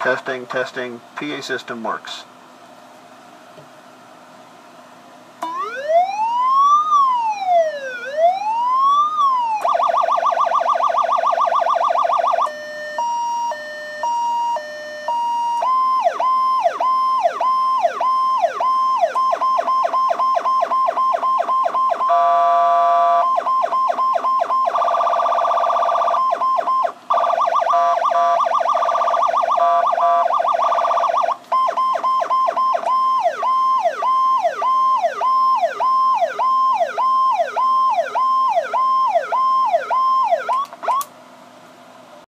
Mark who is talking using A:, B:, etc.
A: Testing, testing. PA system works.